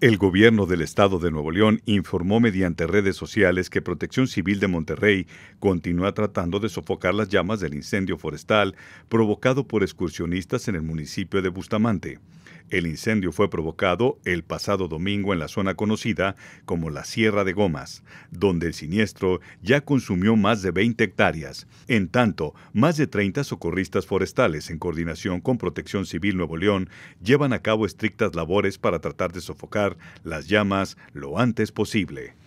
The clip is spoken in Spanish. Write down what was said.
El gobierno del estado de Nuevo León informó mediante redes sociales que Protección Civil de Monterrey continúa tratando de sofocar las llamas del incendio forestal provocado por excursionistas en el municipio de Bustamante. El incendio fue provocado el pasado domingo en la zona conocida como la Sierra de Gomas, donde el siniestro ya consumió más de 20 hectáreas. En tanto, más de 30 socorristas forestales en coordinación con Protección Civil Nuevo León llevan a cabo estrictas labores para tratar de sofocar las llamas lo antes posible.